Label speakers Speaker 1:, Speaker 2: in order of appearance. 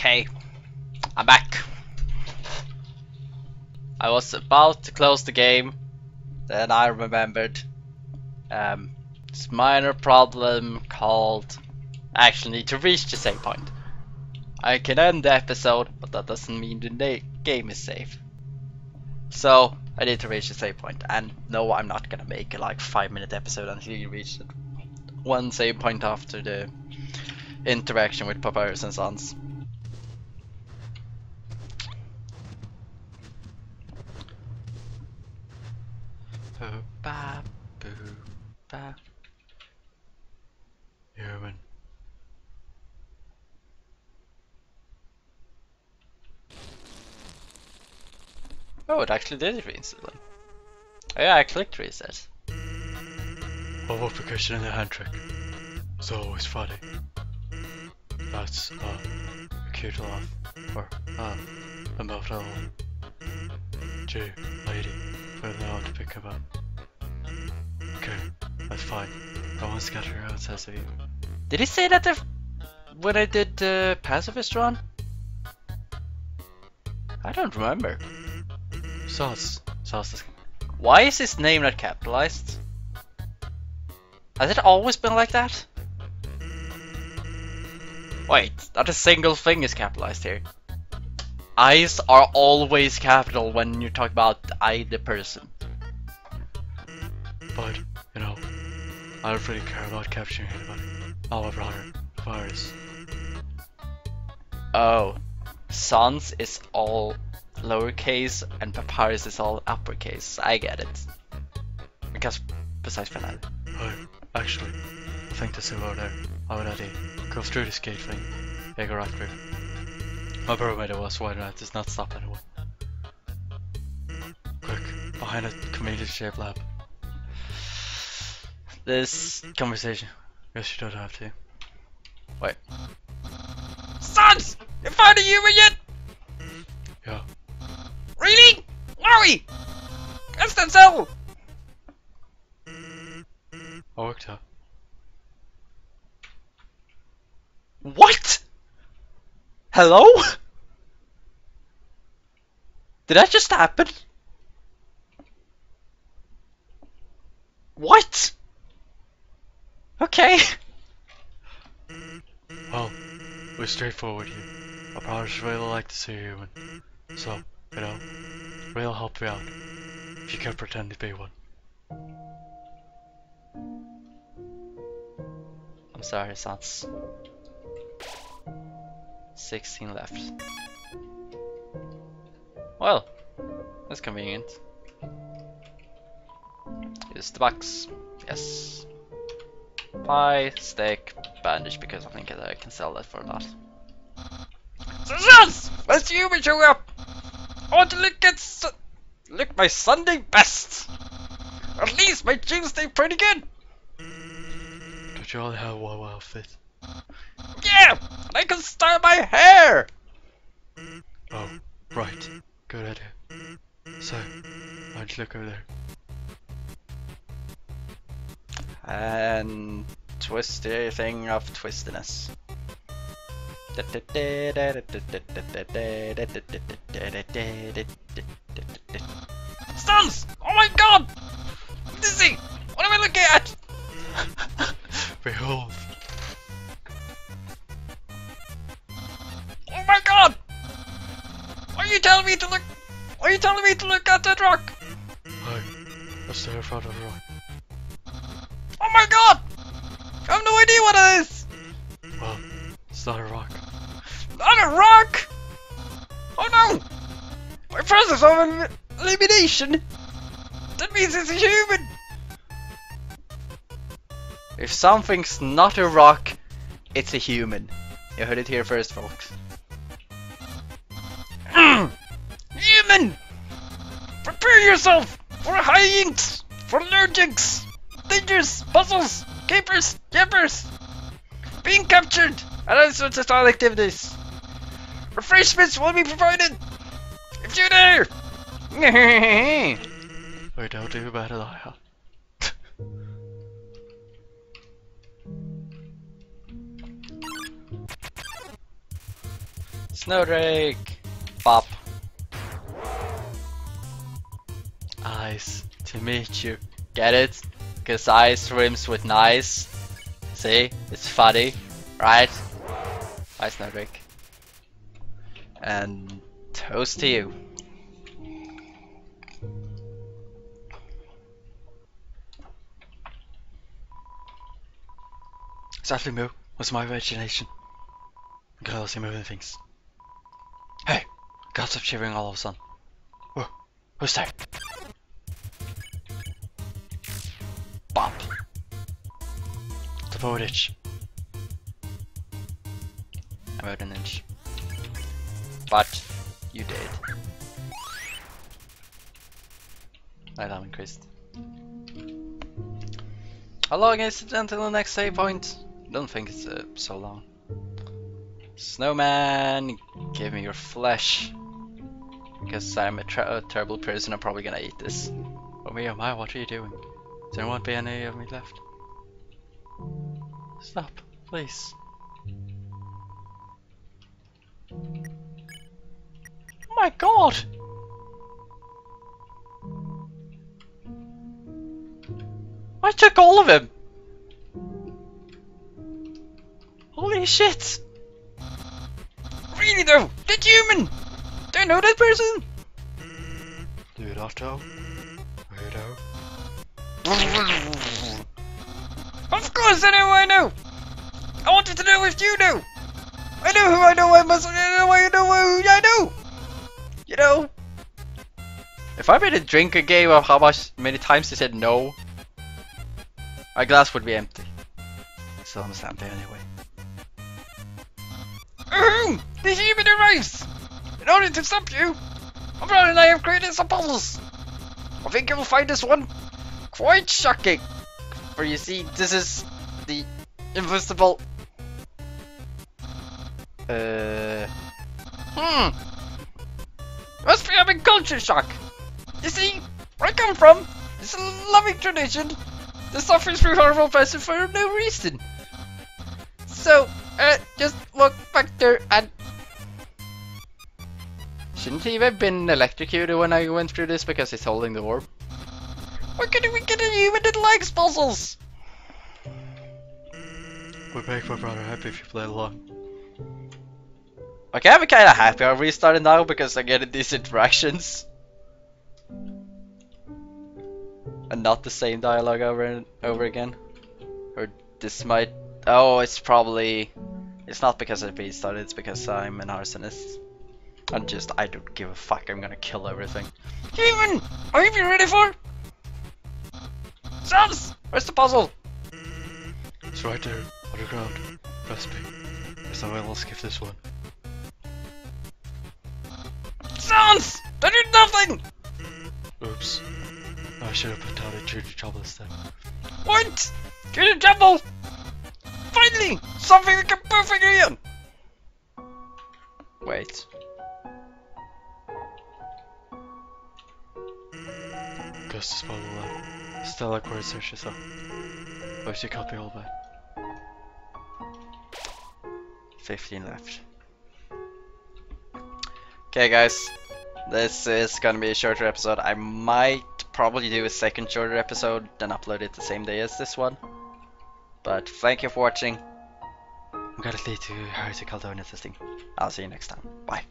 Speaker 1: Okay, I'm back. I was about to close the game, then I remembered um, this minor problem called I actually need to reach the save point. I can end the episode, but that doesn't mean the game is safe. So I need to reach the save point, and no, I'm not gonna make a like five minute episode until you reach one save point after the interaction with Papyrus and Sans. Boo ba boo ba. Oh, it actually did it instantly. Oh, yeah, I clicked reset.
Speaker 2: Overpercussion in the hand trick. It's always funny. That's uh, a cute laugh. Or uh, a mouth level. Lady, it on to pick him up. Okay, that's fine. I won't scatter your out says you.
Speaker 1: Did he say that the, when I did the pacifist run? I don't remember.
Speaker 2: Sauce. Sauce
Speaker 1: Why is his name not capitalized? Has it always been like that? Wait, not a single thing is capitalized here. I's are always capital when you talk about I the person.
Speaker 2: But, you know, I don't really care about capturing anybody. Our brother, virus.
Speaker 1: Oh, Sans is all lowercase and Papyrus is all uppercase. I get it. Because besides finale.
Speaker 2: Oh, actually, I think this is over there. I would have go through this gate thing. Yeah, go through. My brother made it was wide enough, does not stop anyone. Quick, behind a community shaped lab.
Speaker 1: This conversation.
Speaker 2: Guess you don't have to.
Speaker 1: Wait. Sans! You found a human yet?
Speaker 2: Yeah.
Speaker 1: Really? Larry! That's the cell!
Speaker 2: I worked out.
Speaker 1: What? Hello? Did that just happen? What? Okay.
Speaker 2: Well, we're straightforward here. I probably really like to see you human. So, you know, we'll help you out. If you can pretend to be one.
Speaker 1: I'm sorry, Sans. 16 left. Well, that's convenient. Use the box. Yes. Pie, steak, bandage because I think I can sell that for a lot. Yes! Let's you me show up! I want to look at look my Sunday best! At least my Tuesday pretty good!
Speaker 2: Don't you all have one outfit?
Speaker 1: Yeah! And I can style my hair!
Speaker 2: Oh, right. Good idea. So, why don't you look over there?
Speaker 1: And twisty thing of twistiness. Stuns! Oh my god! Dizzy! What am I looking at?
Speaker 2: Behold!
Speaker 1: You telling me to look? Why are you telling me to look at that rock?
Speaker 2: Hi, that's the front of the rock.
Speaker 1: Oh my god! I have no idea what it is!
Speaker 2: Well, it's not a rock.
Speaker 1: Not a rock! Oh no! My process of elim elimination! That means it's a human! If something's not a rock, it's a human. You heard it here first, folks. Yourself for high inks, for allergics, dangers, puzzles, capers, yappers, being captured, and other sorts of style activities. Refreshments will be provided if you're there.
Speaker 2: We don't do better than I have.
Speaker 1: Snowdrake! Bop.
Speaker 2: Eyes to meet you.
Speaker 1: Get it? Because ice rims with nice. See? It's funny, right? Bye, Snowdrake. And toast to you.
Speaker 2: Exactly, Moo. Was my imagination. I'm gonna see moving things. Hey! God, stop shivering all of a sudden. Who's there?
Speaker 1: About an inch. But you did. I have increased. How long is it until the next save point? Don't think it's uh, so long. Snowman, give me your flesh. Because I'm a, a terrible person, I'm probably gonna eat this.
Speaker 2: Oh me, oh my, what are you doing? There won't be any of me left. Stop, please.
Speaker 1: Oh my god! I took all of him! Holy shit! Really though, that human! Do I know that person?
Speaker 2: Dude, Otto? Weirdo.
Speaker 1: Of course I know who I know! I wanted to know if you know! I know who I know, I must I know I know who I know! You know? If I made a drinker game of how much many times they said no, my glass would be empty.
Speaker 2: Still almost empty anyway.
Speaker 1: The human arrives! In order to stop you, Umbrella and I have created some puzzles. I think you will find this one quite shocking. For you see, this is the invisible. Uh. Hmm. Must be having culture shock. You see, where I come from, it's a loving tradition. The suffers through horrible person for no reason. So, uh, just look back there and. Shouldn't he have been electrocuted when I went through this because he's holding the orb? Why couldn't we get a human that likes puzzles?
Speaker 2: Would make my brother happy if you play along.
Speaker 1: Okay, I'm kinda happy I'm restarting now because I get these interactions. And not the same dialogue over and over again. Or this might... Oh, it's probably... It's not because I restarted, it's because I'm an arsonist. I'm just, I don't give a fuck, I'm gonna kill everything. Human! Are you ready for? Sans! Where's the puzzle?
Speaker 2: It's right there, underground. Trust me. There's no way I'll skip this one.
Speaker 1: Sans! I did nothing!
Speaker 2: Oops. I should have put down the tree to trouble instead.
Speaker 1: What? Get a jumble! Finally! Something we can perfect again! Wait.
Speaker 2: Ghost is probably alive. It search yourself. Wish you copy all that.
Speaker 1: 15 left. Okay guys, this is gonna be a shorter episode. I might probably do a second shorter episode, then upload it the same day as this one. But thank you for watching.
Speaker 2: I'm gonna lead to Harry to Caldona testing.
Speaker 1: I'll see you next time. Bye.